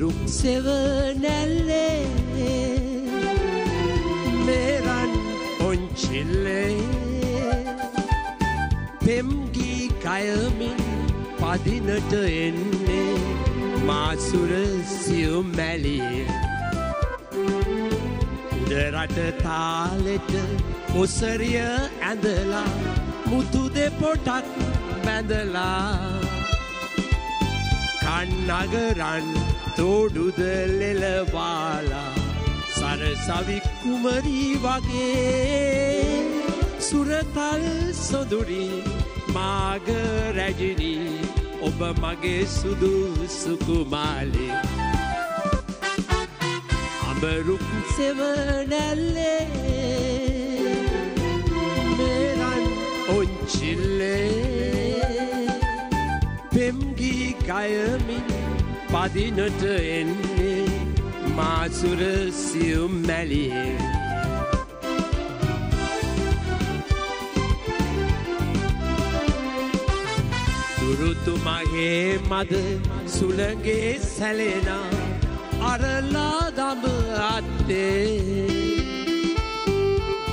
අඹරුක් සෙවනැල්ලේ මේරන් ඔංචිල්ලේ පෙම්ගී කයමින් පදිනට එන්නේ මාසුර සියුම් මැලිය උඩරට තාලෙට ඔසරිය ඇඳලා මුතු දෙපොටක් බැඳලා කන්නගරන් තෝඩුද ලෙලවාලා සරසවි කුමරී වගේ. සුරතල් සොදුරි මාග රැජිනී ඔබ මගේ සුදු සුකුමාලේ. අඹරුක් සෙවනැල්ලේ මේරන් ඔංචිල්ලේ පෙම්ගී ගයමින් පදිනට එන්නේ මාසුර සියුම් මැලියේ දුරුතු මගේ මද සුළගේ සැලෙනා අරලා දම අත්තේ.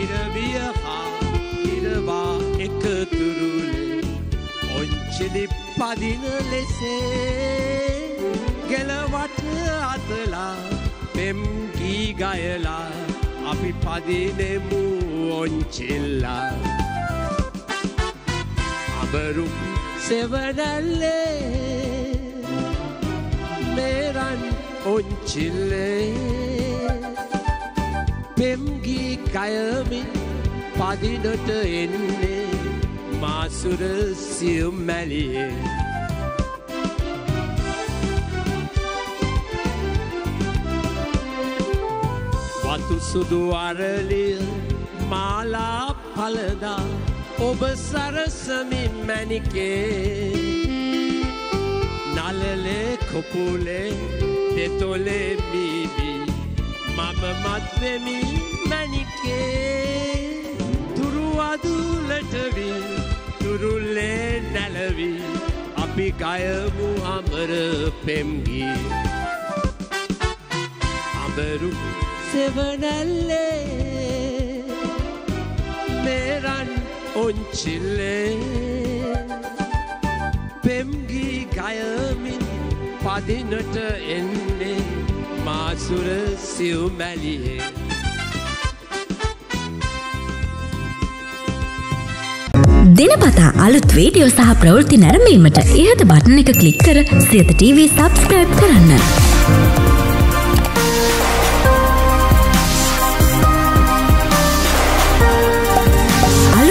ඉරවිය හා ඉරවා එකතුරුලේ ඔංචිලි පදින ලෙසේ. ගෙලවට අතලා පෙම්ගී ගයලා අපි පදිනෙමු ඔංචිල්ලා අබරුක් සෙවනැල්ලේ මේරන් ඔංචිල්ලේ පෙම්ගී කයමින් පදිනට එන්නේ මාසුර සියුම් මැලියේ. වතු සුදු අරලිය මාලා පලදා ඔබ සරසමින් මැනිකේ නලලේ කොපුලේ දෙතොලේ මීවී මම මත්වෙමි මැනිකේ තුරුවදුලටවී තුරුල්ලේ නැලවී. අපි ගයමු අමර පෙම්ගී අඹරු සෙවනැල්ලේ මේරන් ඔංචිල්ලේ පෙම්ගී ගයමින් පදිනට එන්නේ මාසුර සිව්මැලියේ. දෙනපතා අලුත් වීඩියෝ සහ ප්‍රවෘත්ති නැරඹීමට ඉහත බටන එක කලික් කර සියත TV සබස්ක්‍රයිබ් කරන්න.